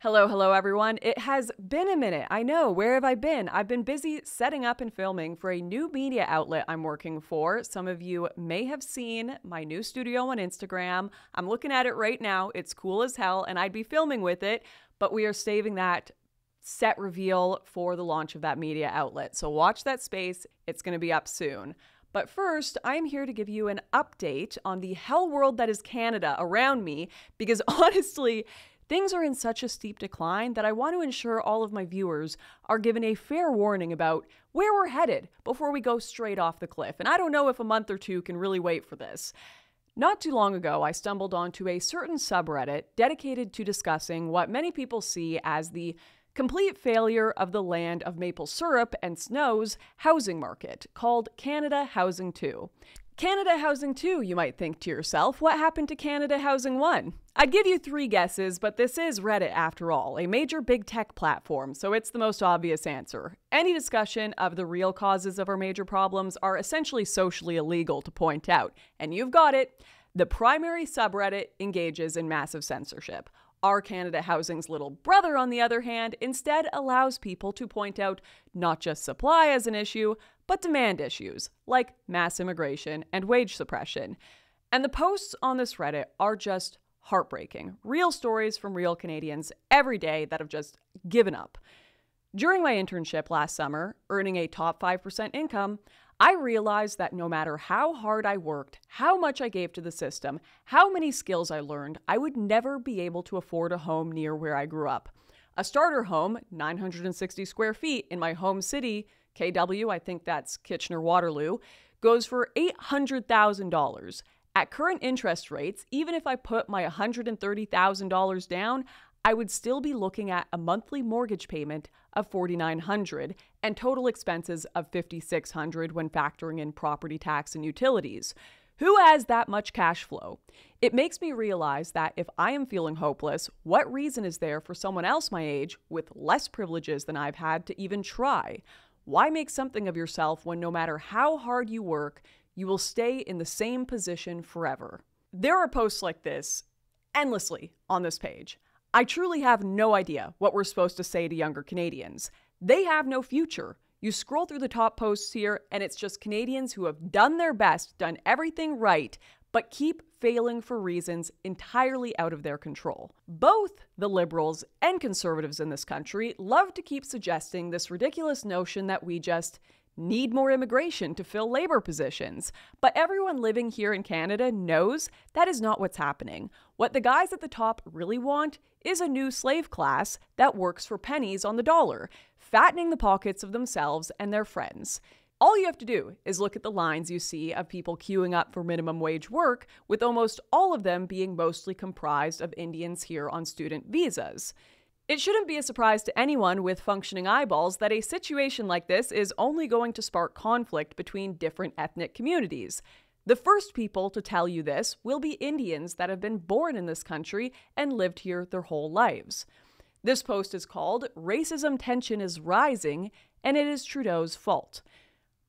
Hello, hello, everyone. It has been a minute. I know. Where have I been? I've been busy setting up and filming for a new media outlet I'm working for. Some of you may have seen my new studio on Instagram. I'm looking at it right now. It's cool as hell, and I'd be filming with it, but we are saving that set reveal for the launch of that media outlet. So watch that space. It's going to be up soon. But first, I'm here to give you an update on the hell world that is Canada around me because honestly, Things are in such a steep decline that I want to ensure all of my viewers are given a fair warning about where we're headed before we go straight off the cliff. And I don't know if a month or two can really wait for this. Not too long ago, I stumbled onto a certain subreddit dedicated to discussing what many people see as the complete failure of the land of maple syrup and snows housing market called Canada Housing 2. Canada Housing 2, you might think to yourself, what happened to Canada Housing 1? I'd give you three guesses, but this is Reddit after all, a major big tech platform, so it's the most obvious answer. Any discussion of the real causes of our major problems are essentially socially illegal to point out, and you've got it. The primary subreddit engages in massive censorship. Our Canada Housing's little brother, on the other hand, instead allows people to point out not just supply as an issue, but demand issues like mass immigration and wage suppression. And the posts on this Reddit are just heartbreaking. Real stories from real Canadians every day that have just given up. During my internship last summer, earning a top 5% income, I realized that no matter how hard I worked, how much I gave to the system, how many skills I learned, I would never be able to afford a home near where I grew up. A starter home, 960 square feet in my home city, KW, I think that's Kitchener Waterloo, goes for $800,000. At current interest rates, even if I put my $130,000 down, I would still be looking at a monthly mortgage payment of $4,900 and total expenses of $5,600 when factoring in property tax and utilities. Who has that much cash flow? It makes me realize that if I am feeling hopeless, what reason is there for someone else my age with less privileges than I've had to even try? Why make something of yourself when no matter how hard you work, you will stay in the same position forever? There are posts like this endlessly on this page. I truly have no idea what we're supposed to say to younger Canadians. They have no future. You scroll through the top posts here, and it's just Canadians who have done their best, done everything right, but keep failing for reasons entirely out of their control. Both the liberals and conservatives in this country love to keep suggesting this ridiculous notion that we just need more immigration to fill labor positions. But everyone living here in Canada knows that is not what's happening. What the guys at the top really want is a new slave class that works for pennies on the dollar, fattening the pockets of themselves and their friends. All you have to do is look at the lines you see of people queuing up for minimum wage work, with almost all of them being mostly comprised of Indians here on student visas. It shouldn't be a surprise to anyone with functioning eyeballs that a situation like this is only going to spark conflict between different ethnic communities. The first people to tell you this will be Indians that have been born in this country and lived here their whole lives. This post is called Racism Tension is Rising, and it is Trudeau's fault.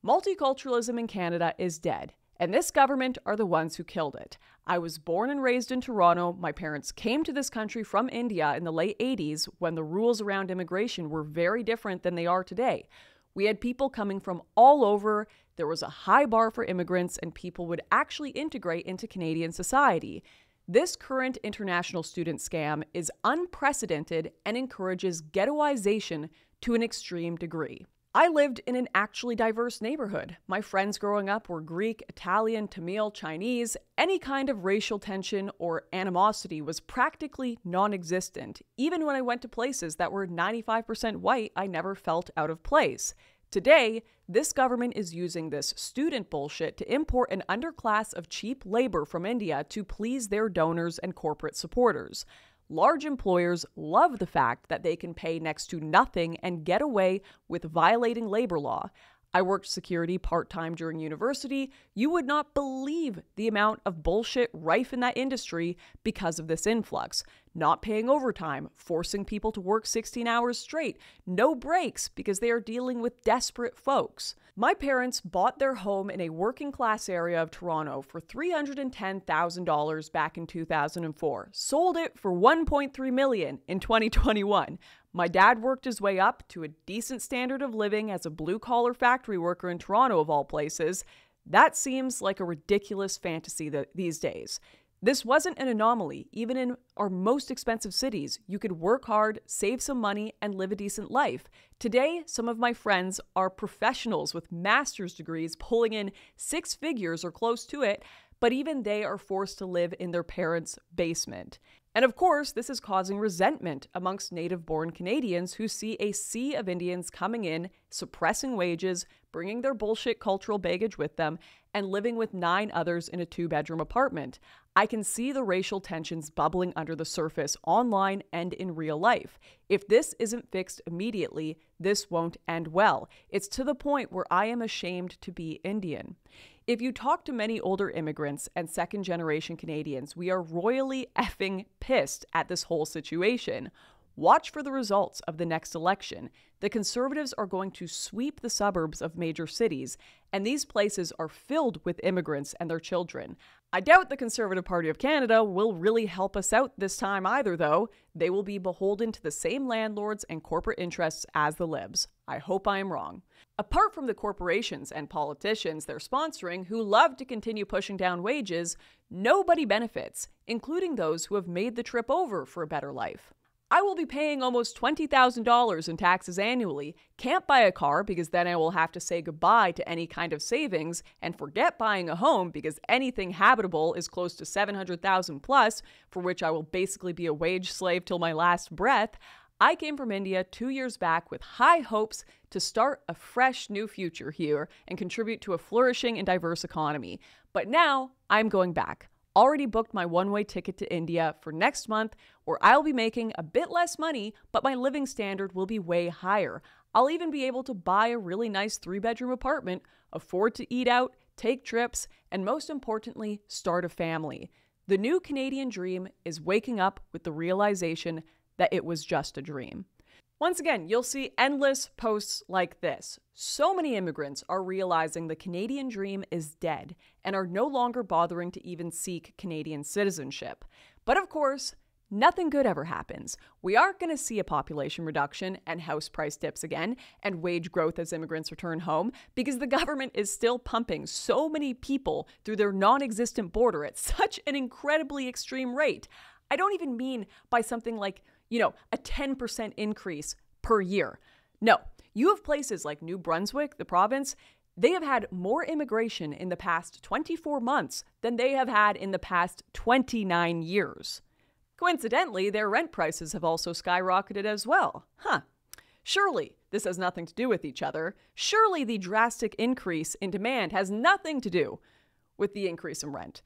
Multiculturalism in Canada is dead and this government are the ones who killed it. I was born and raised in Toronto. My parents came to this country from India in the late 80s when the rules around immigration were very different than they are today. We had people coming from all over. There was a high bar for immigrants, and people would actually integrate into Canadian society. This current international student scam is unprecedented and encourages ghettoization to an extreme degree. I lived in an actually diverse neighborhood. My friends growing up were Greek, Italian, Tamil, Chinese. Any kind of racial tension or animosity was practically non existent. Even when I went to places that were 95% white, I never felt out of place. Today, this government is using this student bullshit to import an underclass of cheap labor from India to please their donors and corporate supporters. Large employers love the fact that they can pay next to nothing and get away with violating labor law. I worked security part time during university. You would not believe the amount of bullshit rife in that industry because of this influx. Not paying overtime, forcing people to work 16 hours straight, no breaks because they are dealing with desperate folks. My parents bought their home in a working class area of Toronto for $310,000 back in 2004, sold it for 1.3 million in 2021. My dad worked his way up to a decent standard of living as a blue collar factory worker in Toronto of all places. That seems like a ridiculous fantasy th- these days. This wasn't an anomaly. Even in our most expensive cities, you could work hard, save some money, and live a decent life. Today, some of my friends are professionals with master's degrees pulling in six figures or close to it, but even they are forced to live in their parents' basement. And of course, this is causing resentment amongst native born Canadians who see a sea of Indians coming in, suppressing wages, bringing their bullshit cultural baggage with them, and living with nine others in a two bedroom apartment. I can see the racial tensions bubbling under the surface online and in real life. If this isn't fixed immediately, this won't end well. It's to the point where I am ashamed to be Indian. If you talk to many older immigrants and second generation Canadians, we are royally effing pissed at this whole situation. Watch for the results of the next election. The Conservatives are going to sweep the suburbs of major cities, and these places are filled with immigrants and their children. I doubt the Conservative Party of Canada will really help us out this time either, though. They will be beholden to the same landlords and corporate interests as the Libs. I hope I am wrong. Apart from the corporations and politicians they're sponsoring who love to continue pushing down wages, nobody benefits, including those who have made the trip over for a better life. I will be paying almost $20,000 in taxes annually, can't buy a car because then I will have to say goodbye to any kind of savings, and forget buying a home because anything habitable is close to 700,000 plus, for which I will basically be a wage slave till my last breath. I came from India two years back with high hopes to start a fresh new future here and contribute to a flourishing and diverse economy. But now I'm going back. Already booked my one way ticket to India for next month, where I'll be making a bit less money, but my living standard will be way higher. I'll even be able to buy a really nice three bedroom apartment, afford to eat out, take trips, and most importantly, start a family. The new Canadian dream is waking up with the realization that it was just a dream. Once again, you'll see endless posts like this. So many immigrants are realizing the Canadian dream is dead and are no longer bothering to even seek Canadian citizenship. But of course, nothing good ever happens. We aren't going to see a population reduction and house price dips again and wage growth as immigrants return home because the government is still pumping so many people through their non existent border at such an incredibly extreme rate. I don't even mean by something like you know, a 10% increase per year. No, you have places like New Brunswick, the province, they have had more immigration in the past 24 months than they have had in the past 29 years. Coincidentally, their rent prices have also skyrocketed as well. Huh. Surely this has nothing to do with each other. Surely the drastic increase in demand has nothing to do with the increase in rent.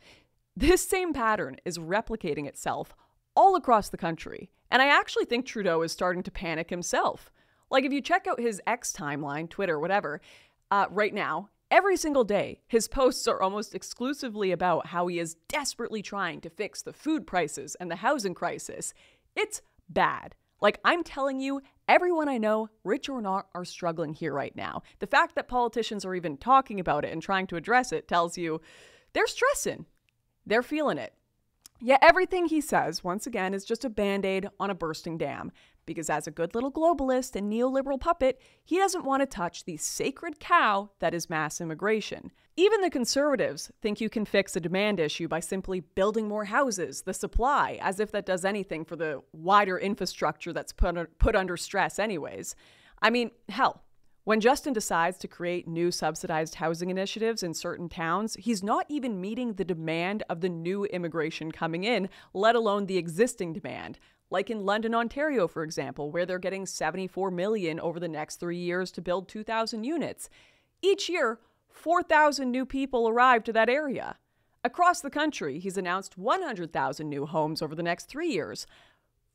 This same pattern is replicating itself all across the country. And I actually think Trudeau is starting to panic himself. Like, if you check out his X timeline, Twitter, whatever, uh, right now, every single day, his posts are almost exclusively about how he is desperately trying to fix the food prices and the housing crisis. It's bad. Like, I'm telling you, everyone I know, rich or not, are struggling here right now. The fact that politicians are even talking about it and trying to address it tells you they're stressing, they're feeling it. Yet everything he says, once again, is just a band aid on a bursting dam, because as a good little globalist and neoliberal puppet, he doesn't want to touch the sacred cow that is mass immigration. Even the conservatives think you can fix a demand issue by simply building more houses, the supply, as if that does anything for the wider infrastructure that's put, put under stress, anyways. I mean, hell, when Justin decides to create new subsidized housing initiatives in certain towns, he's not even meeting the demand of the new immigration coming in, let alone the existing demand. Like in London, Ontario, for example, where they're getting 74 million over the next 3 years to build 2000 units. Each year, 4,000 new people arrive to that area. Across the country, he's announced 100,000 new homes over the next 3 years.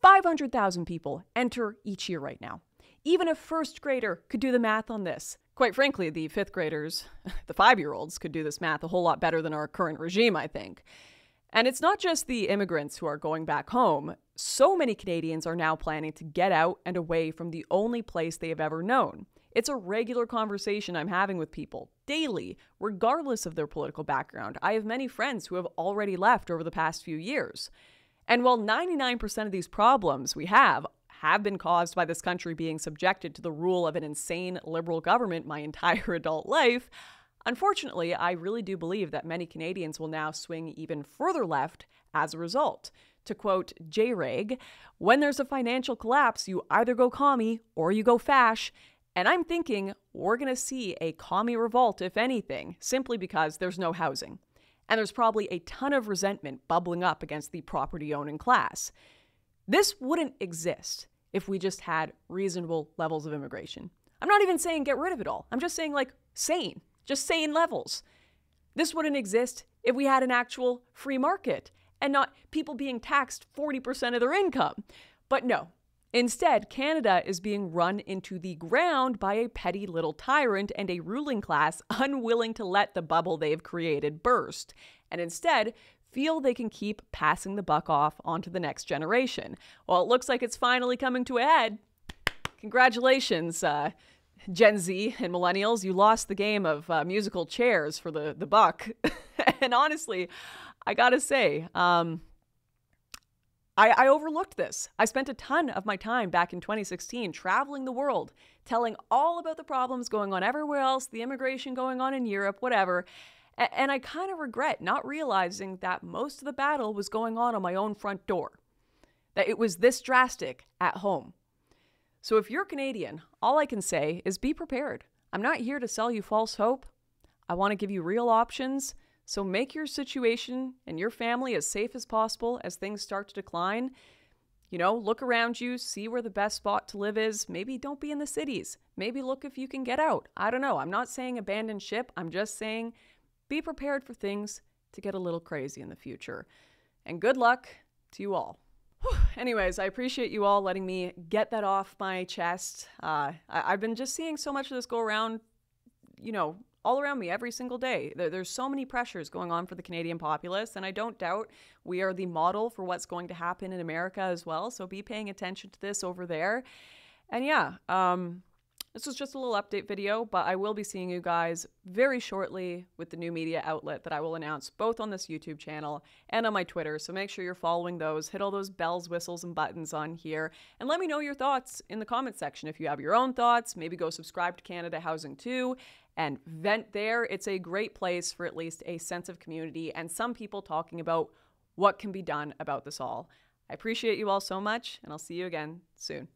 500,000 people enter each year right now. Even a first grader could do the math on this. Quite frankly, the fifth graders, the five year olds, could do this math a whole lot better than our current regime, I think. And it's not just the immigrants who are going back home. So many Canadians are now planning to get out and away from the only place they have ever known. It's a regular conversation I'm having with people daily, regardless of their political background. I have many friends who have already left over the past few years. And while 99% of these problems we have have been caused by this country being subjected to the rule of an insane liberal government my entire adult life, unfortunately, I really do believe that many Canadians will now swing even further left as a result. To quote Jreg, when there's a financial collapse, you either go commie or you go fash. And I'm thinking we're going to see a commie revolt, if anything, simply because there's no housing. And there's probably a ton of resentment bubbling up against the property owning class. This wouldn't exist if we just had reasonable levels of immigration. I'm not even saying get rid of it all. I'm just saying, like, sane, just sane levels. This wouldn't exist if we had an actual free market and not people being taxed 40% of their income. But no, Instead, Canada is being run into the ground by a petty little tyrant and a ruling class unwilling to let the bubble they've created burst, and instead feel they can keep passing the buck off onto the next generation. Well, it looks like it's finally coming to a head. Congratulations, uh, Gen Z and millennials. You lost the game of uh, musical chairs for the, the buck. and honestly, I gotta say, um, I, I overlooked this. I spent a ton of my time back in 2016 traveling the world, telling all about the problems going on everywhere else, the immigration going on in Europe, whatever. And I kind of regret not realizing that most of the battle was going on on my own front door, that it was this drastic at home. So if you're Canadian, all I can say is be prepared. I'm not here to sell you false hope. I want to give you real options so make your situation and your family as safe as possible as things start to decline. You know, look around you, see where the best spot to live is. Maybe don't be in the cities. Maybe look if you can get out. I don't know. I'm not saying abandon ship. I'm just saying be prepared for things to get a little crazy in the future. And good luck to you all. Anyways, I appreciate you all letting me get that off my chest. Uh, I- have been just seeing so much of this go around, you know, all around me every single day. There, there's so many pressures going on for the Canadian populace, and I don't doubt we are the model for what's going to happen in America as well. So be paying attention to this over there. And yeah, um, this was just a little update video, but I will be seeing you guys very shortly with the new media outlet that I will announce both on this YouTube channel and on my Twitter. So make sure you're following those, hit all those bells, whistles, and buttons on here, and let me know your thoughts in the comment section. If you have your own thoughts, maybe go subscribe to Canada Housing 2 and vent there. It's a great place for at least a sense of community and some people talking about what can be done about this all. I appreciate you all so much, and I'll see you again soon.